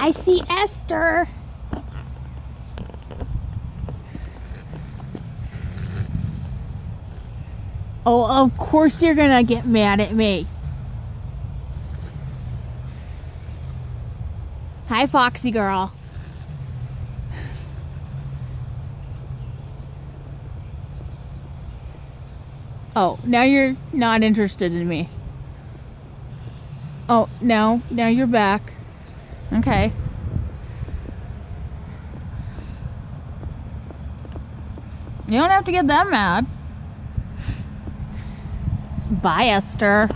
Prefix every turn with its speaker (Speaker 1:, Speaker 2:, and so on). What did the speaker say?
Speaker 1: I see Esther. Oh, of course you're gonna get mad at me. Hi, Foxy girl. Oh, now you're not interested in me. Oh, no, now you're back. Okay. You don't have to get that mad. Bye, Esther.